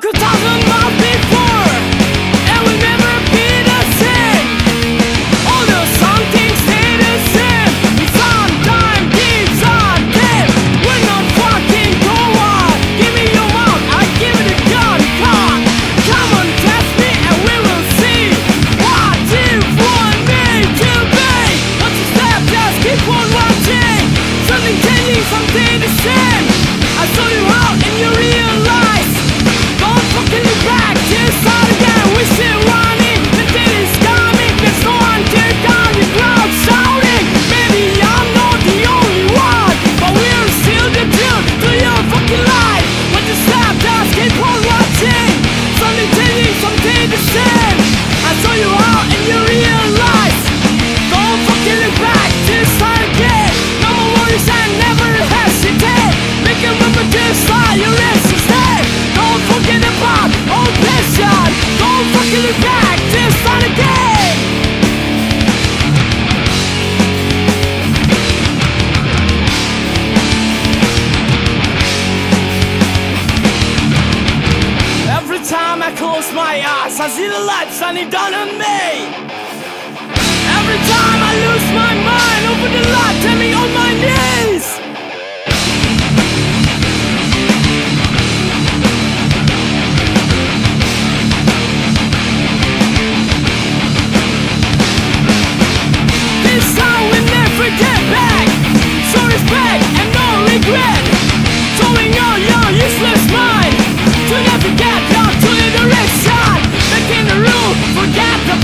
thousand miles close my eyes. I see the light shining down on me. Every time I lose my mind Open the light, tell me on my knees This time we never get back. Respect and no regret. All your useless mind. To never get down Generation, making the rule, forget the